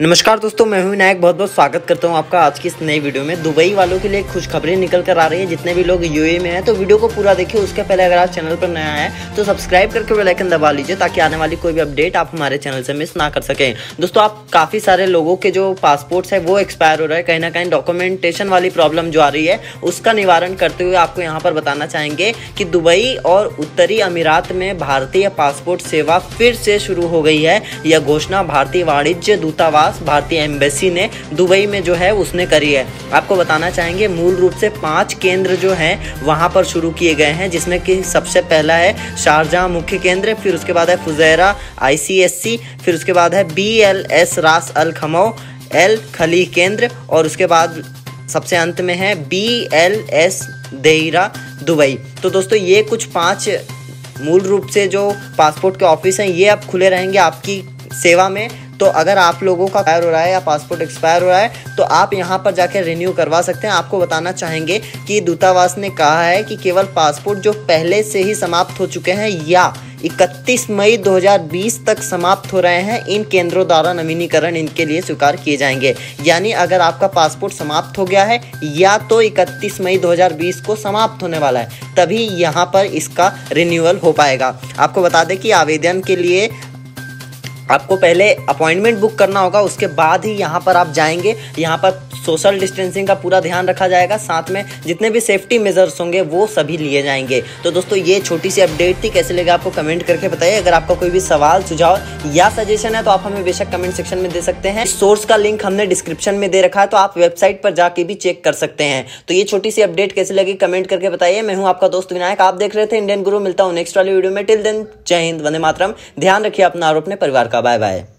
नमस्कार दोस्तों, मैं हूँ विनायक। बहुत बहुत स्वागत करता हूँ आपका आज की इस नई वीडियो में। दुबई वालों के लिए कुछ खबरें निकल कर आ रही है। जितने भी लोग यूए में हैं तो वीडियो को पूरा देखिए। उसके पहले अगर आप चैनल पर नया है तो सब्सक्राइब करके बेल आइकन दबा लीजिए, ताकि आने वाली कोई भी अपडेट आप हमारे चैनल से मिस ना कर सकें। दोस्तों, आप काफ़ी सारे लोगों के जो पासपोर्ट्स है, वो एक्सपायर हो रहा है। कहीं ना कहीं डॉक्यूमेंटेशन वाली प्रॉब्लम जो आ रही है, उसका निवारण करते हुए आपको यहाँ पर बताना चाहेंगे कि दुबई और उत्तरी अमीरात में भारतीय पासपोर्ट सेवा फिर से शुरू हो गई है। यह घोषणा भारतीय वाणिज्य दूतावास भारतीय एम्बेसी ने दुबई में जो है उसने करी है। आपको बताना चाहेंगे, मूल रूप से पाँच केंद्र जो हैं, वहाँ पर शुरू किए गए हैं, जिसमें कि सबसे पहला है शारजहां मुख्य केंद्र, फिर उसके बाद है फुजैरा, आईसीएससी, फिर उसके बाद है बी एल एस रास अल खमो एल खली केंद्र, और उसके बाद सबसे अंत में है B L S Deira Dubai. तो दोस्तों, ये कुछ पाँच मूल रूप से जो पासपोर्ट के ऑफ़िस हैं, ये अब खुले रहेंगे आपकी सेवा में। तो अगर आप लोगों का एक्सपायर हो रहा है या पासपोर्ट एक्सपायर हो रहा है तो आप यहाँ पर जाकर रिन्यू करवा सकते हैं। आपको बताना चाहेंगे कि दूतावास ने कहा है कि केवल पासपोर्ट जो पहले से ही समाप्त हो चुके हैं या 31 मई 2020 तक समाप्त हो रहे हैं, इन केंद्रों द्वारा नवीनीकरण इनके लिए स्वीकार किए जाएँगे। यानी अगर आपका पासपोर्ट समाप्त हो गया है, या तो 31 मई 2020 को समाप्त होने वाला है, तभी यहाँ पर इसका रिन्यूअल हो पाएगा। आपको बता दें कि आवेदन के लिए आपको पहले अपॉइंटमेंट बुक करना होगा, उसके बाद ही यहाँ पर आप जाएँगे। यहाँ पर सोशल डिस्टेंसिंग का पूरा ध्यान रखा जाएगा। साथ में जितने भी सेफ्टी मेजर्स होंगे, वो सभी लिए जाएँगे। तो दोस्तों, ये छोटी सी अपडेट थी। कैसे लगे आपको कमेंट करके बताइए। अगर आपका कोई भी सवाल, सुझाव या सजेशन है तो आप हमें बेशक कमेंट सेक्शन में दे सकते हैं। सोर्स का लिंक हमने डिस्क्रिप्शन में दे रखा है तो आप वेबसाइट पर जाके भी चेक कर सकते हैं। तो ये छोटी सी अपडेट कैसे लगी कमेंट करके बताइए। मैं हूँ आपका दोस्त विनायक। आप देख रहे थे इंडियन गुरु मिलता हूँ नेक्स्ट वाली वीडियो में। टिल दिन जय हिंद, वंदे मातरम। ध्यान रखिए अपना और अपने परिवार का। Bye.